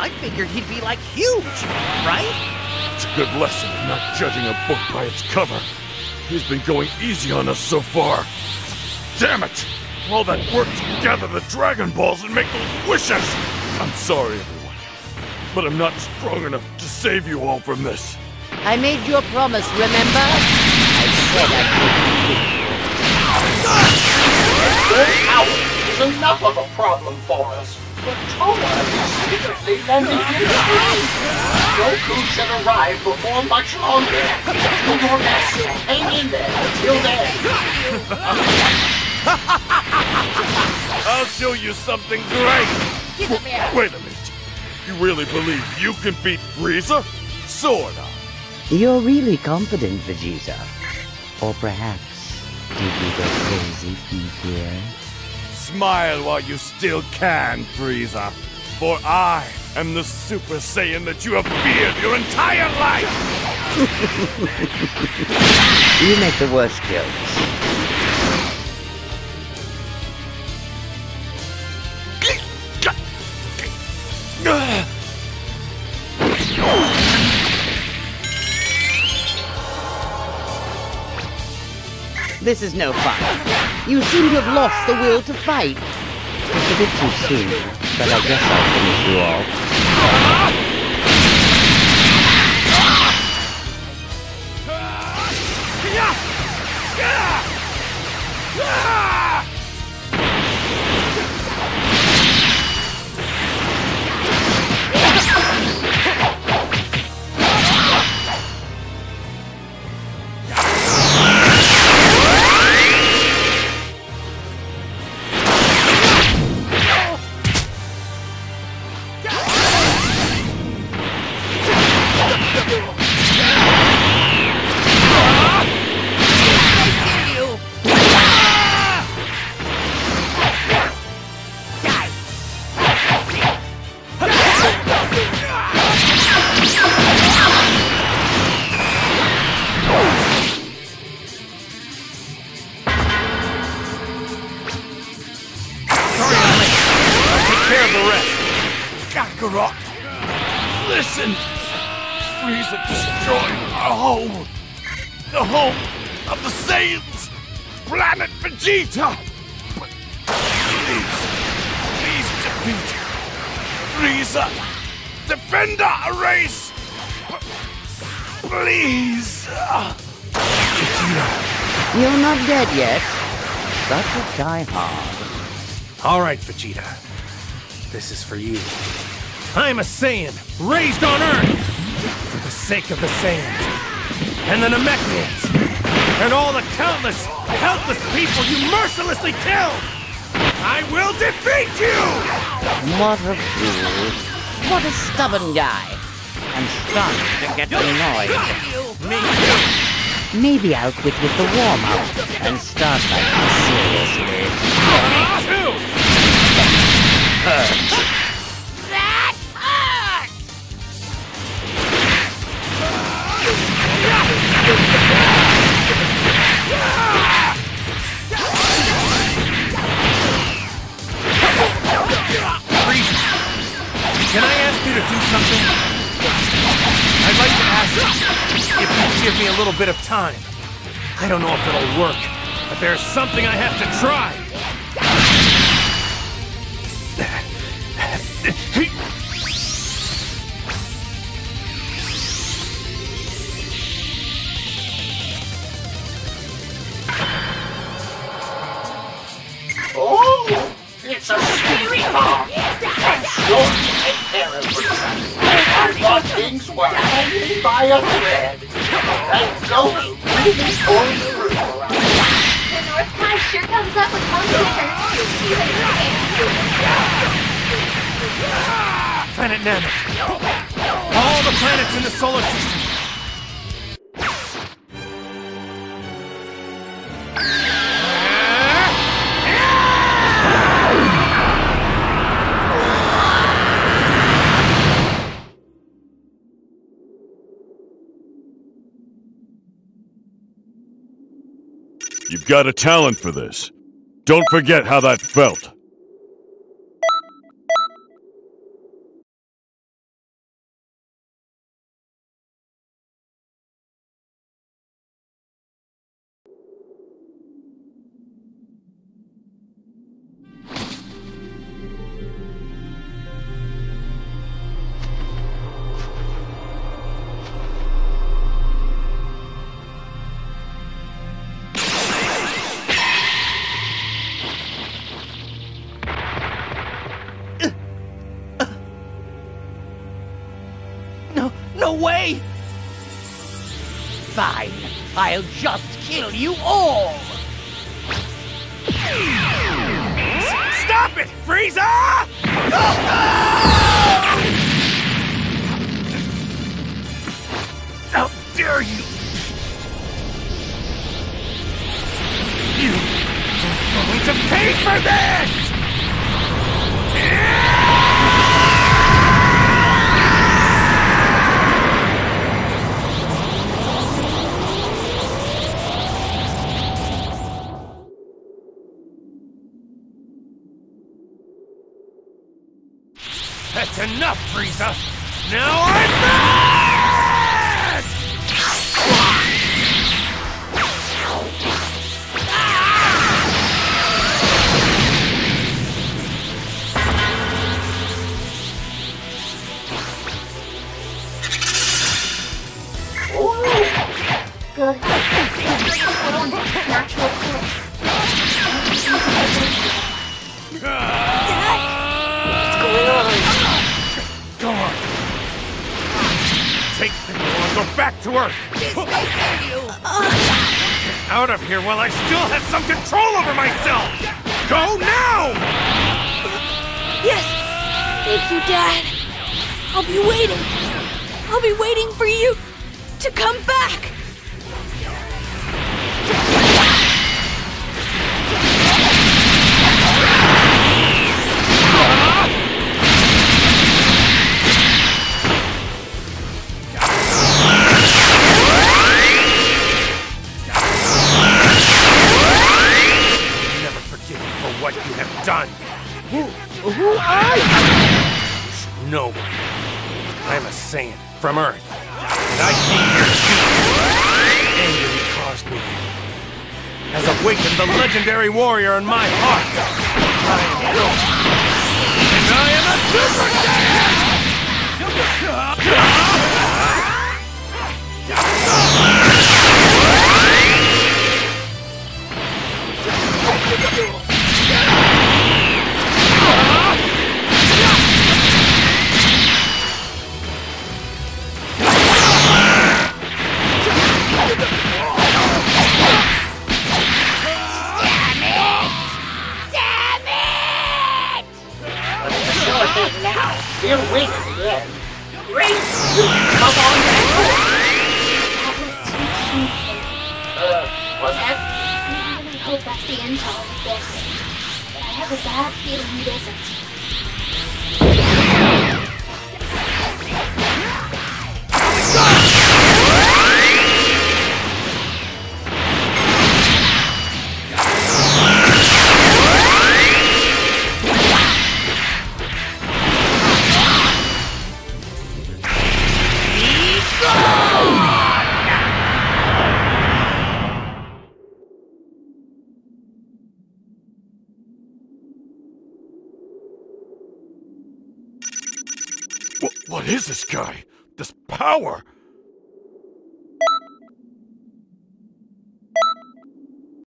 I figured he'd be like huge, right? It's a good lesson, in not judging a book by its cover. He's been going easy on us so far. Damn it! All that work to gather the Dragon Balls and make those wishes! I'm sorry, everyone, but I'm not strong enough to save you all from this. I made you a promise, remember? I said I would. This house is enough of a problem for us. But Towa is secretly lending him aid. Goku should arrive before much longer. Do your best. Hang in there until then. I'll show you something great! Wait a minute. You really believe you can beat Frieza? Sorta. You're really confident, Vegeta. Or perhaps, did you go crazy from fear? Smile while you still can, Frieza. For I am the Super Saiyan that you have feared your entire life! You make the worst jokes. This is no fun. You seem to have lost the will to fight. It's a bit too soon, but I guess I'll finish you all. Take Kakarot! Listen! Frieza destroyed our home! The home of the Saiyans! Planet Vegeta! But please, please defeat Frieza! Defend our race! Please! Uh, Vegeta! You're not dead yet. Such a die hard. All right, Vegeta. This is for you. I'm a Saiyan, raised on Earth, for the sake of the Saiyans, and the Namekians, and all the countless, helpless people you mercilessly killed! I will defeat you! What a fool. What a stubborn guy. I'm starting to get annoyed. Me too! Maybe I'll quit with the warm-up and start fighting seriously. Me too! You to do something? I'd like to ask if you'd give me a little bit of time. I don't know if it'll work, but there's something I have to try. things were hanging by a thread. And Goku really pulling through. The North sure comes up with. Planet Namek. All the planets in the solar system. Got a talent for this. Don't forget how that felt. Fine. I'll just kill you all. Stop it, Frieza! How dare you! You are going to pay for this! That's enough, Frieza! Now I'm mad! Go back to Earth. Get out of here while I still have some control over myself. Go now! Yes! Thank you, Dad! I'll be waiting! I'll be waiting for you to come back! Who are you? No one. I'm a Saiyan from Earth. And I came here to you. Anger you caused me has awakened the legendary warrior in my heart. I am Goku. And I am a Super Saiyan! For. Great! Come on. Uh, what's that? I hope that's the end of this. I have a bad feeling it isn't. What, is this guy? This power?